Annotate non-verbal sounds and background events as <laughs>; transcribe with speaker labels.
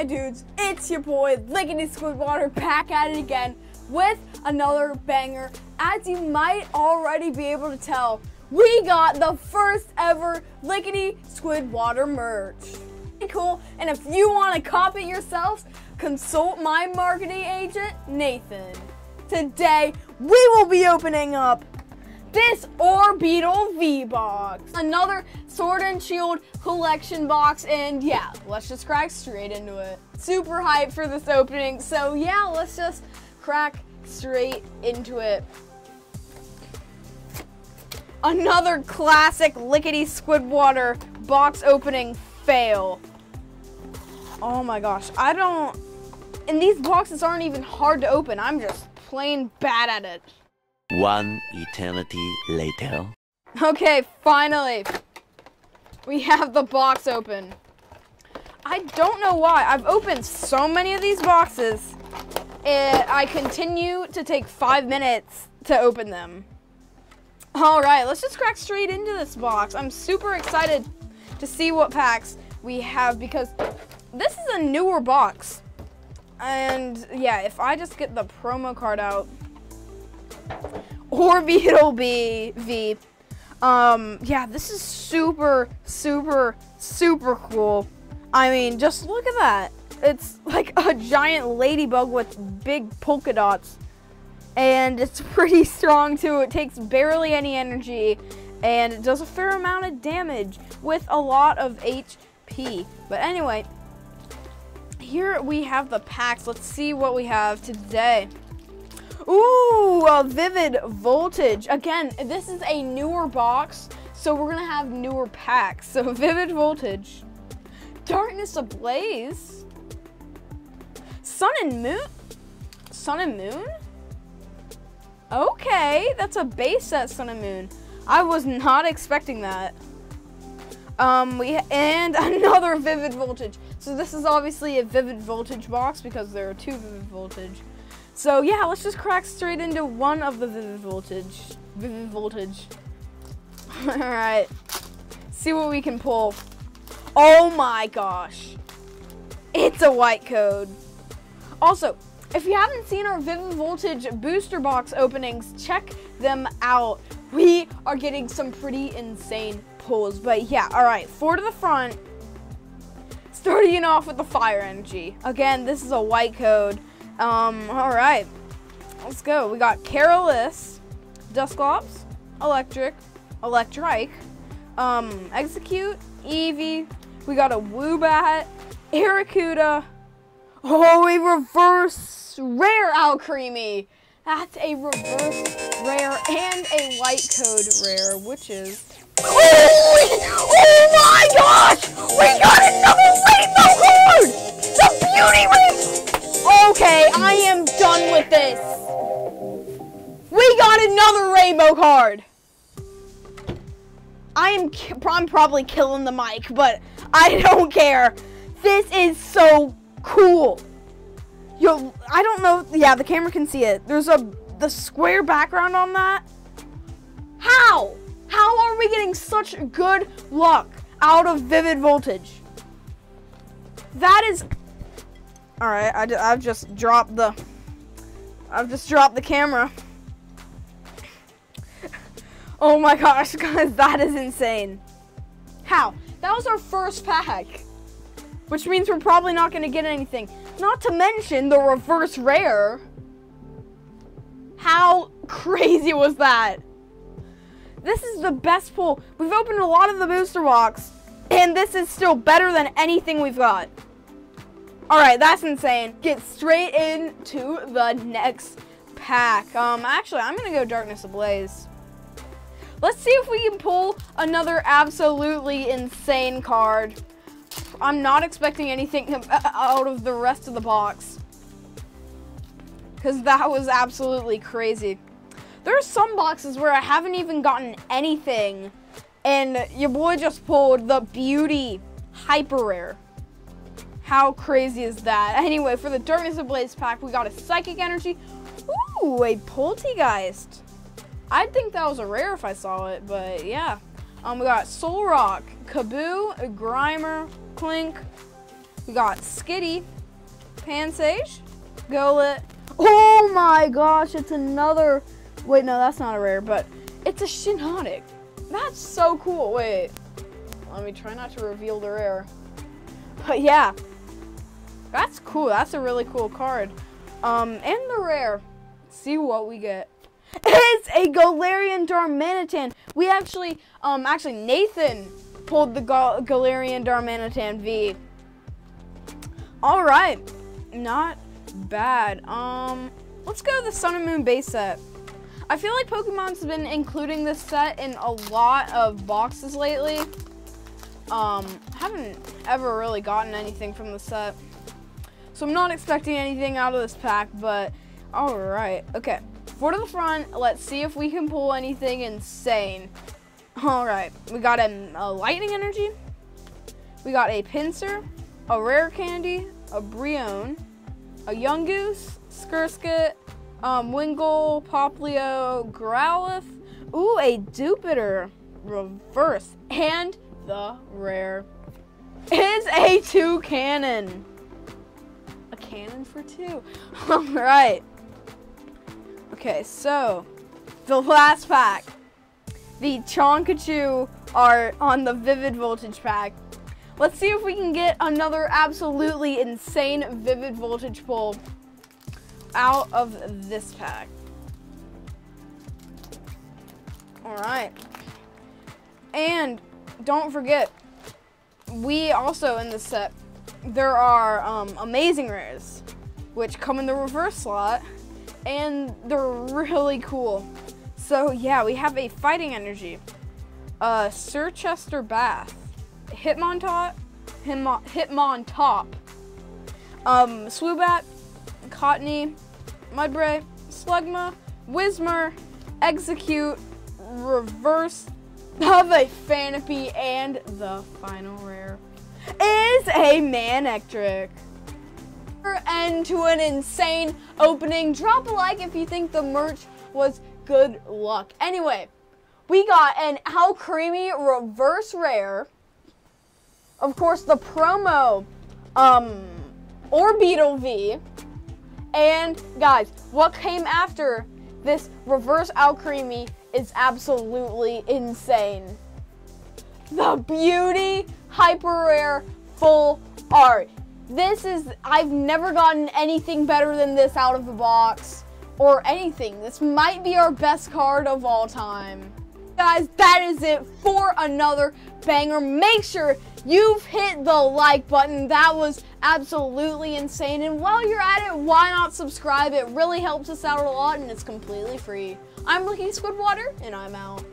Speaker 1: my dudes? It's your boy, Likidy Squidwater, back at it again with another banger. As you might already be able to tell, we got the first ever Likidy Squidwater merch. Cool, and if you want to copy it yourselves, consult my marketing agent, Nathan. Today, we will be opening up this Orbeetle V-Box. Another Sword and Shield collection box, and yeah, let's just crack straight into it. Super hyped for this opening, so yeah, let's just crack straight into it. Another classic Likidy Squidwater box opening fail. Oh my gosh, I don't, and these boxes aren't even hard to open, I'm just plain bad at it.
Speaker 2: One eternity later.
Speaker 1: Okay, finally. We have the box open. I don't know why. I've opened so many of these boxes. And I continue to take five minutes to open them. All right, let's just crack straight into this box. I'm super excited to see what packs we have because this is a newer box. And yeah, if I just get the promo card out, Orbeetle <laughs> B V. Um, yeah, this is super, super, super cool. I mean, just look at that. It's like a giant ladybug with big polka dots. And it's <laughs> pretty strong too. It takes barely any energy and it does a fair amount of damage with a lot of HP. But anyway, here we have the packs. Let's see what we have today. Ooh, a Vivid Voltage. Again, this is a newer box, so we're gonna have newer packs. So <laughs> Vivid Voltage. Darkness Ablaze. Sun and Moon? Sun and Moon? Okay, that's a base set Sun and Moon. I was not expecting that. Um, we and <laughs> another Vivid Voltage. So this is obviously a Vivid Voltage box because there are two Vivid Voltage. So yeah, let's just crack straight into one of the Vivid Voltage. Vivid Voltage. <laughs> Alright. See what we can pull. Oh my gosh. It's a white code. Also, if you haven't seen our Vivid Voltage booster box openings, check them out. We are getting some pretty insane pulls. But yeah, alright, four to the front. Starting off with the fire energy. Again, this is a white code. Um, all right. Let's go. We got Careless, Dusclops, Electric, Electrike, um, Exeggcute, Eevee. We got a Woobat, Arrokuda. Oh, a reverse rare Alcremie. That's a reverse rare and a white code rare, which is. Oh, oh my gosh! We got another rainbow card! The beauty rainbow! Okay, I am done with this. We got another rainbow card. I am I'm probably killing the mic, but I <laughs> don't care. This is so cool. Yo, I don't know. Yeah, the camera can see it. There's a the square background on that. How? How are we getting such good luck out of Vivid Voltage? That is all right, I, I've just dropped the, I've just dropped the camera. <laughs> oh my gosh, <laughs> guys, that is insane. How? That was our first pack. Which means we're probably not going to get anything. Not to mention the reverse rare. How <laughs> crazy was that? This is the best pull. We've opened a lot of the booster box, and this is still better than anything we've got. All right, that's insane. Get straight into the next pack. Um, actually, I'm gonna go Darkness Ablaze. Let's see if we can pull another absolutely insane card. I'm not expecting anything <laughs> out of the rest of the box. Because that was absolutely crazy. There are some boxes where I haven't even gotten anything. And your boy just pulled the Beauty Hyper Rare. How crazy is that? <laughs> Anyway, for the Darkness Ablaze pack, we got a Psychic Energy. Ooh, a Polteageist. I'd think that was a rare if I saw it, but yeah. Um, we got Solrock, Kaboo, Grimer, Clink. We got Skitty, Pansage, Golett. Oh my gosh, it's another. Wait, no, that's not a rare, but it's a Shinonic. That's so cool. Wait, let me try not to reveal the rare. <laughs> But yeah, that's cool. That's a really cool card. Um, and the rare. see what we get. <laughs> It's a Galarian Darmanitan. We actually, um, actually Nathan pulled the Gal Galarian Darmanitan V. All right, not bad. Um, let's go to the Sun and Moon base set. I feel like Pokemon's been including this set in a lot of boxes lately. Um, haven't ever really gotten anything from the set. So I'm not expecting anything out of this pack, but all right. Okay, four to the front. Let's see if we can pull anything insane. All right, we got a, a lightning energy. We got a Pinsir, a rare candy, a Brionne, a Yungoos, Skirskit, um, Wingull, Popplio, Growlithe, ooh, a Jupiter reverse, and the rare is a two A cannon for two. <laughs> All right. Okay, so the last pack. The Chonkachu are on the Vivid Voltage pack. Let's see if we can get another absolutely insane Vivid Voltage pull out of this pack. All right. And don't forget, we also in this set, there are um, amazing rares, which come in the reverse slot, and they're really cool. So yeah, we have a fighting energy, uh, Chichester Bath, Hitmontop, Hitmon, Hitmontop, um, Swoobat, Cottonee, Mudbray, Slugma, Whismur, Exeggcute, Reverse of a Phanpy, and the final rare is a Manectric. End to an insane opening. Drop a like if you think the merch was good luck. Anyway, we got an Alcremie reverse rare. Of course, the promo um, Orbeetle V. And guys, what came after this reverse Alcremie is absolutely insane. The Beauty Hyper Rare Full Art. This is, I've never gotten anything better than this out of the box or anything. This might be our best card of all time. Guys, that is it for another banger. Make sure you've hit the like button. That was absolutely insane. And while you're at it, why not subscribe? It really helps us out a lot and it's completely free. I'm Lucky Squidwater and I'm out.